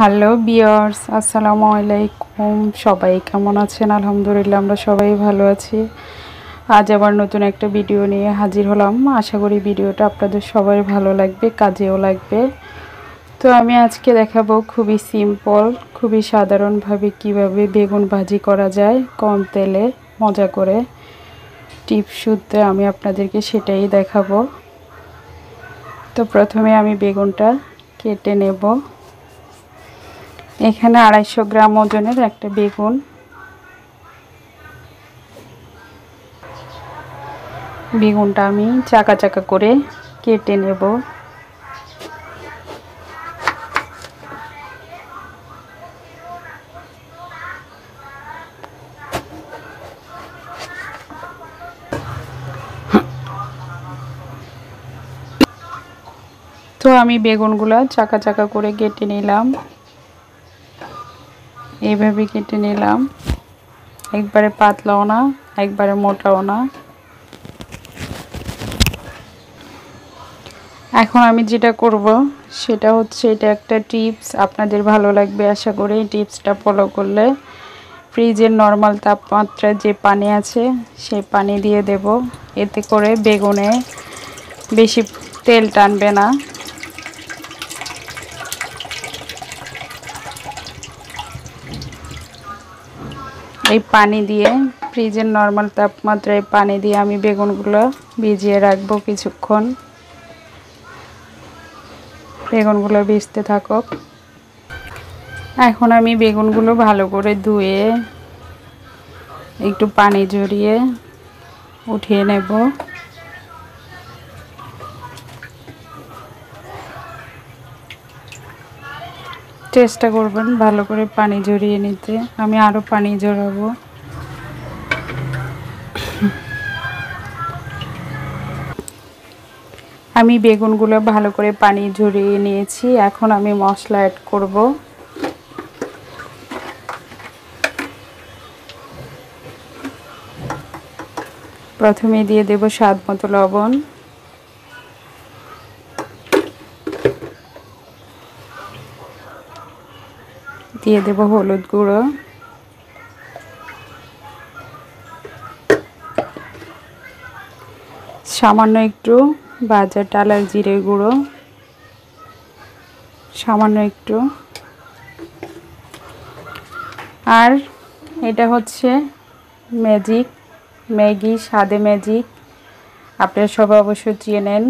Hello বিয়ার্স আসসালামু আলাইকুম সবাই কেমন আছেন? আলহামদুলিল্লাহ, আমরা সবাই ভালো আছি। আজ আবার নতুন একটা ভিডিও নিয়ে হাজির হলাম। আশা করি ভিডিওটা আপনাদের সবাই ভালো লাগবে, কাজেও লাগবে। তো আমি আজকে দেখাবো খুবই সিম্পল খুবই সাধারণভাবে কীভাবে বেগুন ভাজি করা যায়, কম তেলে, মজা করে। টিপ শুদ্ধ আমি আপনাদেরকে সেটাই দেখাবো। তো প্রথমে আমি বেগুনটা কেটে নেব। এখানে আড়াইশো গ্রাম ওজনের একটা বেগুন। বেগুনটা আমি চাকা চাকা করে কেটে নেব। তো আমি বেগুনগুলো চাকা চাকা করে কেটে নিলাম। এইভাবে কেটে নিলাম। একবারে পাতলাও না, একবারে মোটাও না। এখন আমি যেটা করব, সেটা হচ্ছে এটা একটা টিপস। আপনাদের ভালো লাগবে আশা করি এই টিপসটা ফলো করলে। ফ্রিজের নর্মাল তাপমাত্রায় যে পানি আছে, সেই পানি দিয়ে দেব। এতে করে বেগুনে বেশি তেল টানবে না। এই পানি দিয়ে, ফ্রিজের নর্মাল তাপমাত্রায় পানি দিয়ে আমি বেগুনগুলো ভিজিয়ে রাখব কিছুক্ষণ। বেগুনগুলো ভিজতে থাকুক। এখন আমি বেগুনগুলো ভালো করে ধুয়ে, একটু পানি জড়িয়ে উঠিয়ে নেব। চেষ্টা করবেন ভালো করে পানি জড়িয়ে নিতে। আমি আরও পানি জড়াবো। আমি বেগুনগুলো ভালো করে পানি ঝরিয়ে নিয়েছি। এখন আমি মশলা অ্যাড করব। প্রথমে দিয়ে দেব স্বাদ মতো লবণ। দিয়ে দেব হলুদ গুঁড়ো। সামান্য একটু বাজার টালার জিরে গুঁড়ো। সামান্য একটু। আর এটা হচ্ছে ম্যাজিক, ম্যাগি, স্বাদে ম্যাজিক। আপনারা সবাই অবশ্যই চেনেন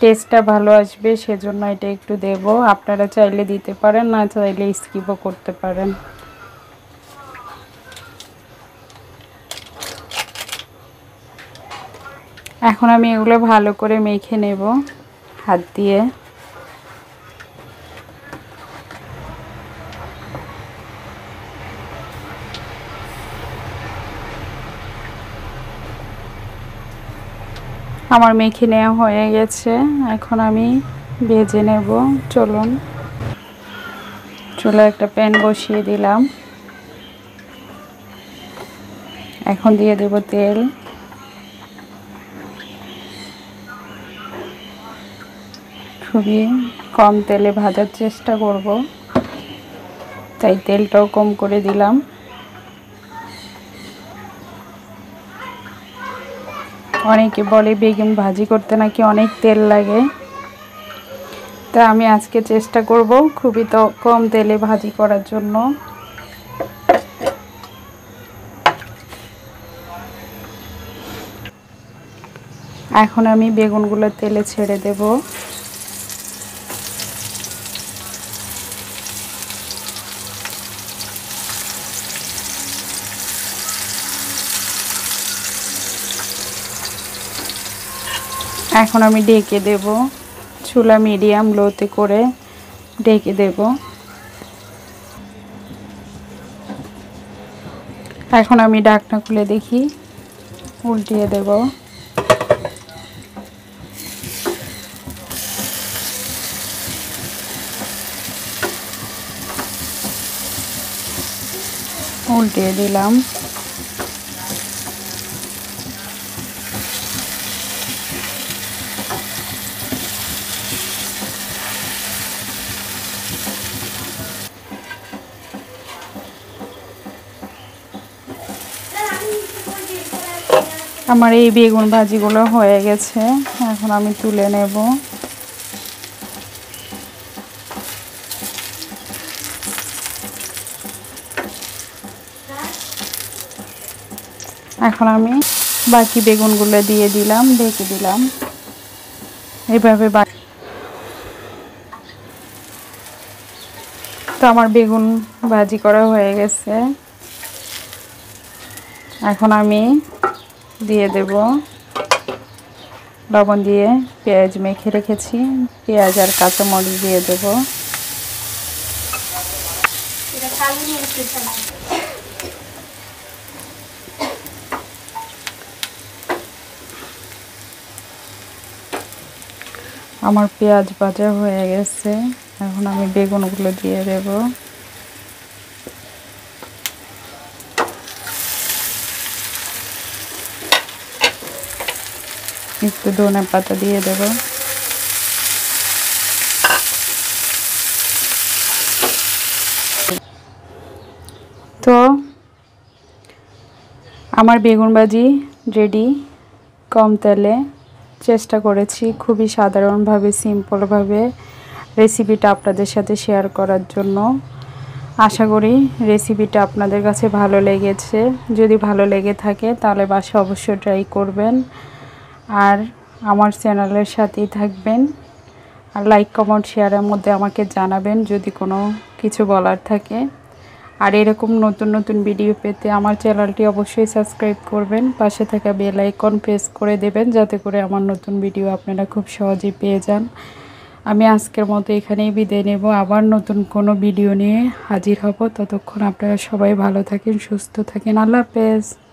টেস্টটা ভালো আসবে, সেজন্য এটা একটু দেব। আপনারা চাইলে দিতে পারেন, না চাইলে স্কিপও করতে পারেন। এখন আমি এগুলো ভালো করে মেখে নেব হাত দিয়ে। আমার মেখে নেওয়া হয়ে গেছে। এখন আমি ভেজে নেব। চলুন। চুলা একটা প্যান বসিয়ে দিলাম। এখন দিয়ে দেব তেল। খুবই কম তেলে ভাজার চেষ্টা করব। তাই তেলটাও কম করে দিলাম। অনেকে বলে বেগুন ভাজি করতে নাকি অনেক তেল লাগে। তা আমি আজকে চেষ্টা করব খুবই তো কম তেলে ভাজি করার জন্য। এখন আমি বেগুনগুলো তেলে ছেড়ে দেব। এখন আমি ডেকে দেব। চুলা মিডিয়াম লোতে করে ডেকে দেব। এখন আমি ডাকনা খুলে দেখি। উল্টিয়ে দেব। উল্টিয়ে দিলাম। আমার এই বেগুন ভাজিগুলো হয়ে গেছে। এখন আমি তুলে নেব। এখন আমি বাকি বেগুনগুলো দিয়ে দিলাম, ঢেকে দিলাম। এভাবে তো আমার বেগুন ভাজি করা হয়ে গেছে। এখন আমি দিয়ে দেব। লবণ দিয়ে পেঁয়াজ মেখে রেখেছি। পেঁয়াজ আর কাঁচামরিচ দিয়ে দেব। আমার পেঁয়াজ ভাজা হয়ে গেছে। এখন আমি বেগুনগুলো দিয়ে দেব। একটু ধনে পাতা দিয়ে দেব। তো আমার বেগুন ভাজি রেডি কম তেলে। চেষ্টা করেছি খুবই সাধারণভাবে সিম্পলভাবে রেসিপিটা আপনাদের সাথে শেয়ার করার জন্য। আশা করি রেসিপিটা আপনাদের কাছে ভালো লেগেছে। যদি ভালো লেগে থাকে তাহলে বাসা অবশ্যই ট্রাই করবেন। আর আমার চ্যানেলের সাথেই থাকবেন। আর লাইক কমেন্ট শেয়ারের মধ্যে আমাকে জানাবেন যদি কোনো কিছু বলার থাকে। আর এরকম নতুন নতুন ভিডিও পেতে আমার চ্যানেলটি অবশ্যই সাবস্ক্রাইব করবেন। পাশে থাকা বেল আইকন প্রেস করে দেবেন যাতে করে আমার নতুন ভিডিও আপনারা খুব সহজেই পেয়ে যান। আমি আজকের মতো এখানেই বিদায় নেব। আবার নতুন কোনো ভিডিও নিয়ে হাজির হব। ততক্ষণ আপনারা সবাই ভালো থাকেন, সুস্থ থাকেন। আল্লাহ হাফেজ।